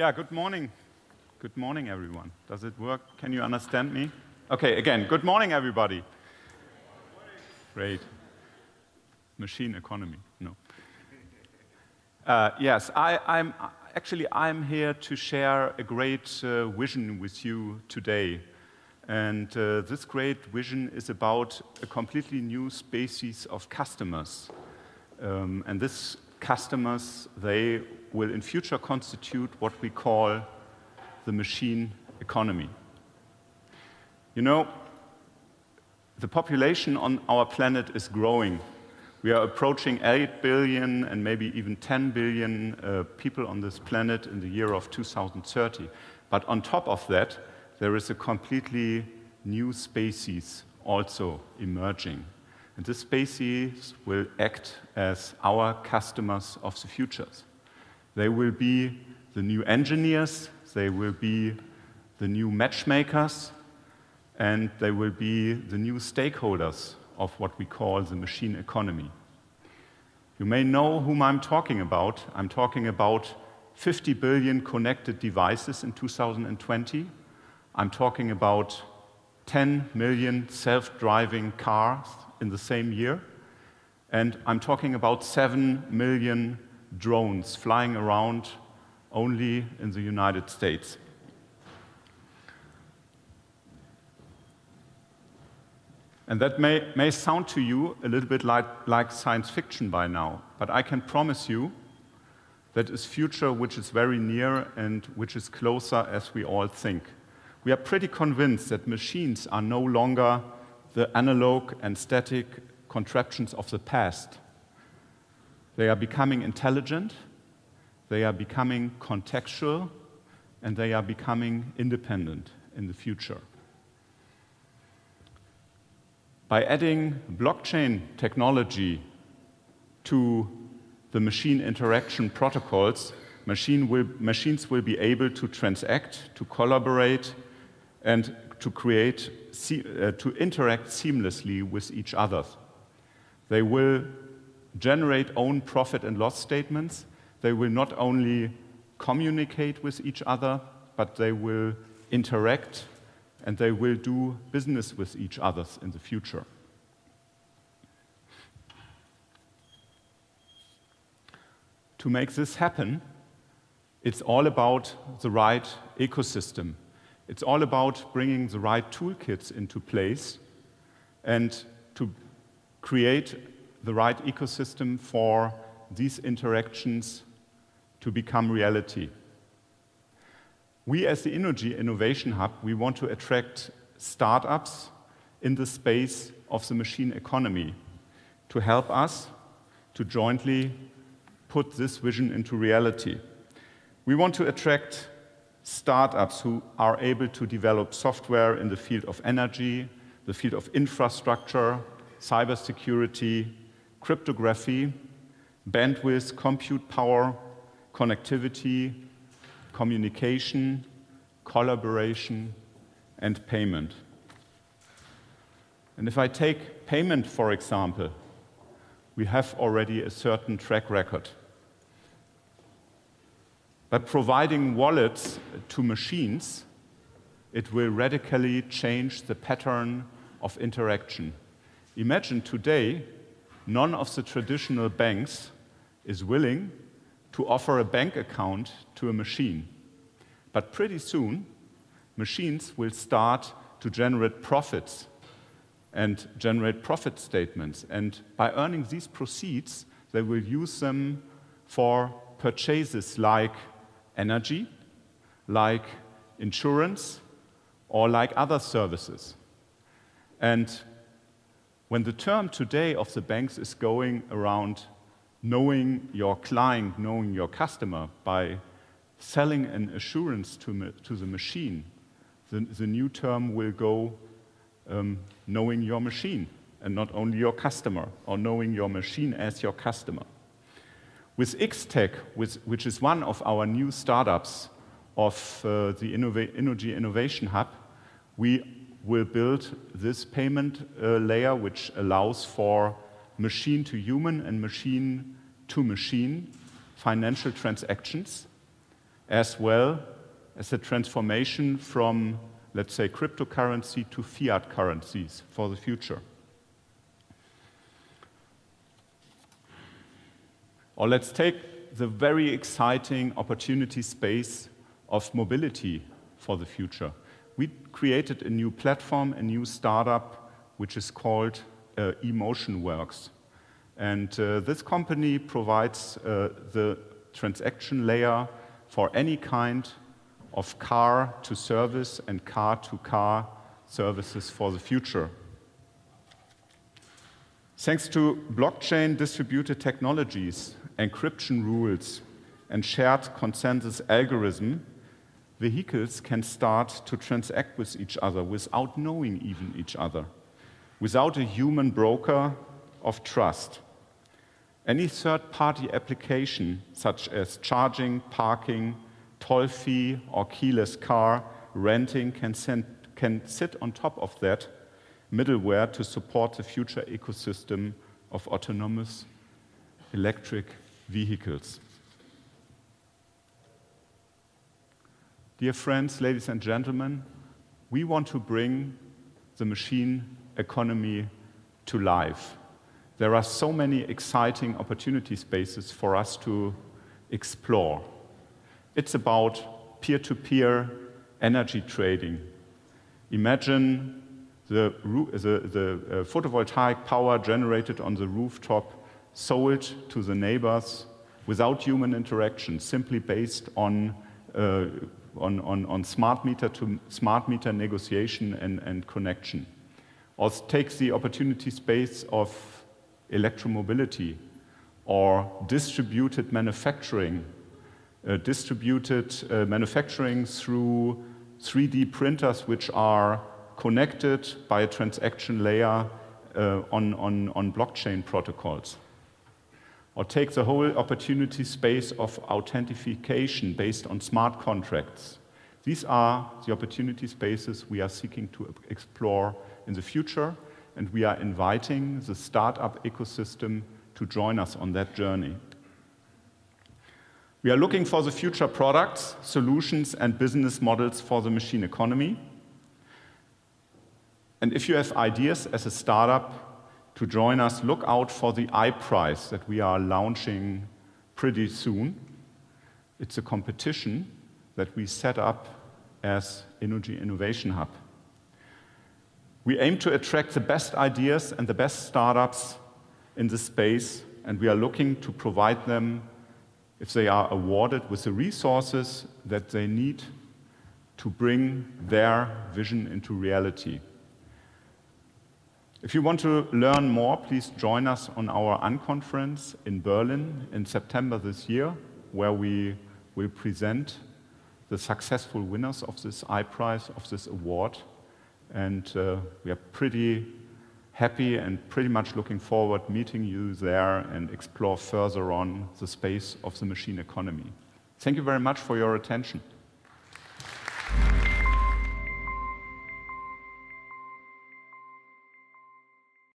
Yeah, good morning. Good morning, everyone. Does it work? Can you understand me? Okay, again, good morning, everybody. Great. Machine economy, no. Uh, yes, I, am actually I'm here to share a great uh, vision with you today. And uh, this great vision is about a completely new species of customers. Um, and these customers, they will in future constitute what we call the machine economy. You know, the population on our planet is growing. We are approaching 8 billion and maybe even 10 billion uh, people on this planet in the year of 2030. But on top of that, there is a completely new species also emerging. And this species will act as our customers of the futures. They will be the new engineers, they will be the new matchmakers, and they will be the new stakeholders of what we call the machine economy. You may know whom I'm talking about. I'm talking about 50 billion connected devices in 2020. I'm talking about 10 million self driving cars in the same year. And I'm talking about 7 million drones flying around only in the United States. And that may, may sound to you a little bit like, like science fiction by now, but I can promise you that is future which is very near and which is closer as we all think. We are pretty convinced that machines are no longer the analog and static contraptions of the past. They are becoming intelligent, they are becoming contextual, and they are becoming independent in the future. By adding blockchain technology to the machine interaction protocols, machine will, machines will be able to transact, to collaborate, and to create, uh, to interact seamlessly with each other. They will generate own profit and loss statements. They will not only communicate with each other, but they will interact and they will do business with each other in the future. To make this happen, it's all about the right ecosystem. It's all about bringing the right toolkits into place and to create the right ecosystem for these interactions to become reality. We, as the Innogy Innovation Hub, we want to attract startups in the space of the machine economy to help us to jointly put this vision into reality. We want to attract startups who are able to develop software in the field of energy, the field of infrastructure, cybersecurity, cryptography, bandwidth, compute power, connectivity, communication, collaboration, and payment. And if I take payment, for example, we have already a certain track record. By providing wallets to machines, it will radically change the pattern of interaction. Imagine today, none of the traditional banks is willing to offer a bank account to a machine. But pretty soon, machines will start to generate profits and generate profit statements. And by earning these proceeds, they will use them for purchases like energy, like insurance, or like other services. And when the term today of the banks is going around knowing your client, knowing your customer by selling an assurance to, to the machine, the, the, new term will go um, knowing your machine and not only your customer, or knowing your machine as your customer. With XTech, which is one of our new startups of uh, the Innova Innogy Innovation Hub, we will build this payment uh, layer which allows for machine to human and machine to machine financial transactions. as well as a transformation from, let's say, cryptocurrency to fiat currencies for the future. Or let's take the very exciting opportunity space of mobility for the future. We created a new platform, a new startup, which is called uh, eMotionWorks. And uh, this company provides uh, the transaction layer for any kind of car to service and car to car services for the future. Thanks to blockchain distributed technologies, encryption rules, and shared consensus algorithm, vehicles can start to transact with each other without knowing even each other, without a human broker of trust. Any third party application, such as charging, parking, toll fee, or keyless car renting, can, send, can sit on top of that middleware to support the future ecosystem of autonomous electric vehicles. Dear friends, ladies and gentlemen, we want to bring the machine economy to life. There are so many exciting opportunity spaces for us to explore. It's about peer to peer energy trading. Imagine the, the, the uh, photovoltaic power generated on the rooftop sold to the neighbors without human interaction, simply based on, uh, on, on, on, smart meter to smart meter negotiation and, and connection. Or take the opportunity space of electromobility or distributed manufacturing, uh, distributed uh, manufacturing through 3D printers which are connected by a transaction layer uh, on, on, on blockchain protocols or take the whole opportunity space of authentication based on smart contracts. These are the opportunity spaces we are seeking to explore in the future, and we are inviting the startup ecosystem to join us on that journey. We are looking for the future products, solutions, and business models for the machine economy. And if you have ideas as a startup, to join us, look out for the iPrize that we are launching pretty soon. It's a competition that we set up as Innogy Innovation Hub. We aim to attract the best ideas and the best startups in the space, and we are looking to provide them, if they are awarded, with the resources that they need to bring their vision into reality. If you want to learn more, please join us on our unconference in Berlin in September this year, where we will present the successful winners of this iPrize, of this award. And uh, we are pretty happy and pretty much looking forward meeting you there and explore further on the space of the machine economy. Thank you very much for your attention.